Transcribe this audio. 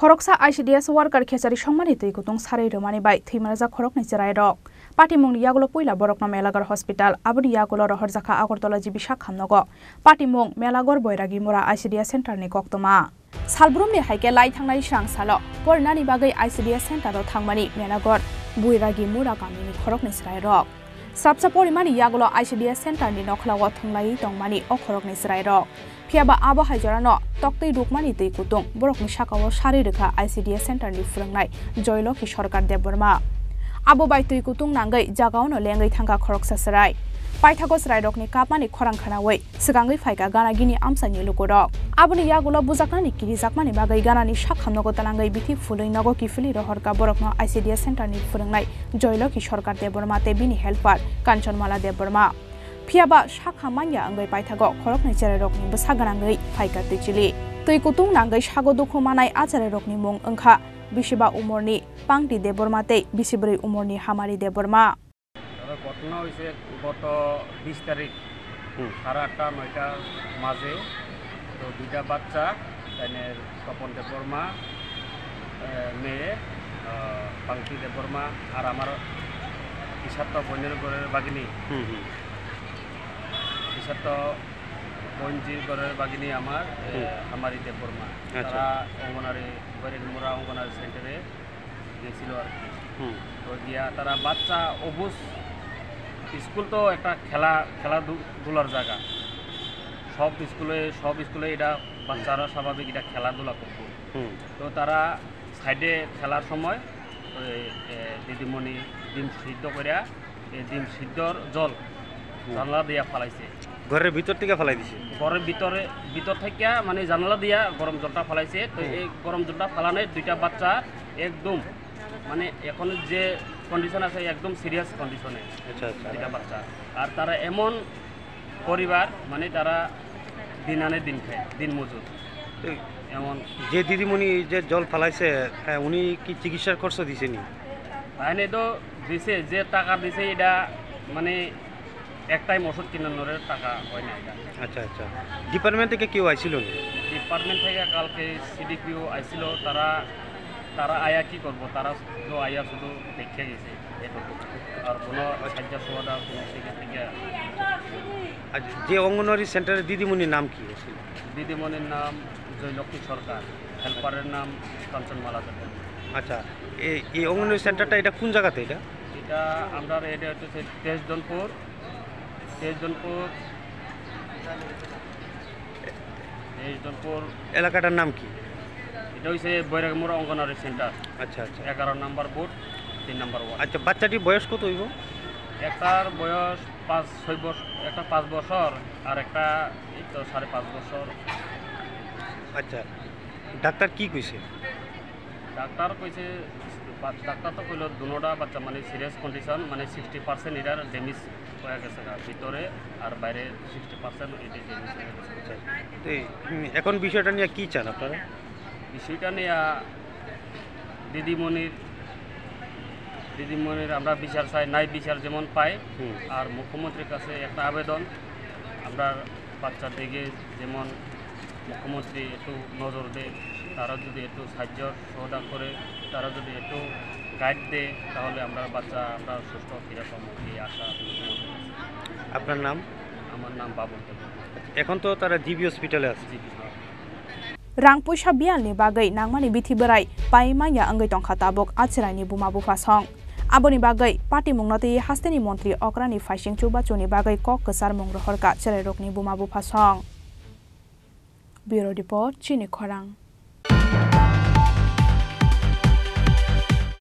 খরকসা ICDS worker খেসারি সম্মানিত তৈ কুতুং সারে রমানি বাই। থৈমারাজা খরক নাই চেরাই রক পাটি মুং ইয়াগুলো পইলা বরকনা মেলাগর হসপিটাল আবুনি ইয়াগুলো রহরজাখা আগরতলা জিবি শাখাম নগ পাটি মুং মেলাগর বৈরাগি মোরা আইসিডিএস সেন্টারনি কক্তমা সালব্রুমনি হাইকে লাই থাংনাই স্রাং সাল পরিনানি বাগै আইসিডিএস সেন্টারও থাংমানি মেলাগর বৈরাগি মুরা গামিনি খরক নাই চেরাই রক সাবসা ইমান ইয়াগুলো আইসিডিএস সেন্টারনি নখলাও থংলাই টংমানি অ খরক নাই চেরাই রক ফিয়াবা আবো হাইজারাनो তক্তৈ রুকমানী তৈ কুতুং বরকনি সাকাও সারি রেখা আইসিডিএস সেন্টারনি ফুরংনাই জয়লক্ষী সরকার দেববর্মা। আবো বাই তৈ কুতুং নাঙ্গৈ জাগাও লেঙ্গৈ থাঙ্গা খরক সাসরাই। পাইথাগো স্রাইরকনি কাপমানি খরাং খানাওই সিগাঙ্গৈ ফাইকা গানাগিনি আমসানি লুকুরক আবনি ইয়াগুলো বুজাকনানি কিরি জাকমানি বাগৈ গানানি সাখামনগো তানাঙ্গৈ বিথি ফুলৈ নগো কিফিলি রহরকা বরকনো আইসিডিএস সেন্টারনি ফুরংনাই জয়লক্ষী সরকার দেববর্মা তে বিনি helper Kanchanmala Debbarma shakha manya angai paithago khorok nai chere rokni busaganangai phaika tuichili tui kutung nangai sago dukhu manai achare rokni mung angkha bishiba umorni pangti debormate bisibri umorni hamari deborma ঘটনা হয়েছে গত বিশ তারিখ সাড়ে আটটা নয়টার মাঝে তো দুইটা বাচ্চা তাইনে তপন দেববর্মা মেয়ে পাংতি দেববর্মা আর আমার ইসাত্ত বন্যের ঘরের বাগিনী। ইসাত্ত বঞ্জির ঘরের বাগিনী আমার আমারি দেববর্মা তারা অঙ্গনারী মোরা অঙ্গনারী সেন্টারে গেছিল আর কি। তো গিয়া তারা বাচ্চা অবুজ স্কুল তো একটা খেলা খেলাধুলার জায়গা। সব স্কুলে সব স্কুলে এটা বাচ্চারা স্বাভাবিক এটা খেলাধুলা করতো। তো তারা সাইডে খেলার সময় দিদিমণি ডিম সিদ্ধ করিয়া এই ডিম সিদ্ধর জল জানলা দিয়া ফালাইছে। ঘরের ভিতর থেকে ফালাই দিছে? ঘরের ভিতরে ভিতর থেকে মানে জানালা দিয়া গরম জলটা ফালাইছে। তো এই গরম জলটা ফালানোর দুইটা বাচ্চা একদম মানে এখন যে কন্ডিশন আছে একদম সিরিয়াস কন্ডিশনে আচ্ছা আচ্ছা। দুইটা বাচ্চা। আর তারা এমন পরিবার মানে তারা দিন আনে দিন খায় দিন মজুর। এমন। যে দিদিমণি যে জল ফালাইছে হ্যাঁ উনি কি চিকিৎসার খরচ দিছেনি তাহলে তো দিছে যে টাকা দিছে এটা মানে এক টাইম ওষুধ কিনানোর টাকা হয় না এটা। আচ্ছা আচ্ছা। ডিপার্টমেন্ট থেকে কেউ আইছিল ডিপার্টমেন্ট থেকে কালকে সিডিপিও আইছিল তারা তারা আয়া কি করব? তারা শুধু আয়া শুধু দেখে গেছে আর কোনো সাহায্য সুবিধা কোনো থেকে থেকে আর যে অঙ্গনওয়াড়ি সেন্টারের দিদিমণির নাম কি ছিল দিদিমণির নাম জয়লক্ষ্মী সরকার হেল্পারের নাম কাঞ্চনমালা দেব আচ্ছা এই এই অঙ্গনওয়াড়ি সেন্টারটা এটা কোন জায়গাতে এটা? এটা আমরা এটা হচ্ছে তেজজনপুর তেজজনপুর তেজজনপুর। এলাকাটার নাম কি? এটা হচ্ছে বৈরাগমুড়া অঙ্গনওয়াড়ি সেন্টার। আচ্ছা আচ্ছা। এগারো নম্বর বুথ তিন নম্বর ওয়ার্ড। আচ্ছা বাচ্চাটি বয়স কত হইব? একটার বয়স পাঁচ ছয় বছর একটা পাঁচ বছর আর একটা এই তো সাড়ে পাঁচ বছর। আচ্ছা ডাক্তার কি কইছে? ডাক্তার কইছে ডাক্তার তো কইল দুনোটা বাচ্চা মানে সিরিয়াস কন্ডিশন মানে সিক্সটি পার্সেন্ট এটার ড্যামেজ হয়ে গেছে। ভিতরে আর বাইরে সিক্সটি পার্সেন্ট এটা ড্যামেজ হয়ে গেছে। আচ্ছা এখন বিষয়টা নিয়ে কি চান আপনারা? বিষয়টা নিয়ে দিদিমণির দিদিমণির আমরা বিচার চাই নাই বিচার যেমন পাই। আর মুখ্যমন্ত্রীর কাছে একটা আবেদন। আমরা বাচ্চার দিকে যেমন মুখ্যমন্ত্রী একটু নজর দেয় তারা যদি একটু সাহায্য সহযোগিতা করে তারা যদি একটু গাইড দেয় তাহলে আমরা বাচ্চা আমরা সুস্থ ফিরে পাবো এই আশা আপনার নাম? আমার নাম বাবুল এখন তো তারা জিবি হসপিটালে আছে। জি জি হ্যাঁ। Rang puisa bialni bagai nangmani bithi berai paimaya angai tongkha tabok achirai buma bufa song aboni bagai party mungnati hasteni মন্ত্রী অকরানি ফাইসিং চুবাচুনি বাgai কক কেসার মং রহরকা চেরাই রকনি বুমা বুফা সং ব্যুরো রিপোর্ট চিনি খরাং